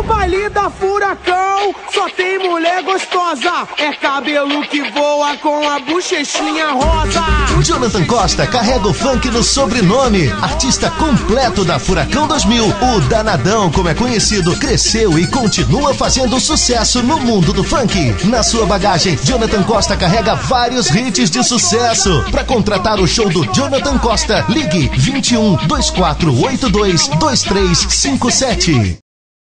No baile da Furacão só tem mulher gostosa. É cabelo que voa com a bochechinha rosa. Jonathan Costa carrega o funk no sobrenome. Artista completo da Furacão 2000, o Danadão, como é conhecido, cresceu e continua fazendo sucesso no mundo do funk. Na sua bagagem, Jonathan Costa carrega vários hits de sucesso. Para contratar o show do Jonathan Costa, ligue 21 2482 2357.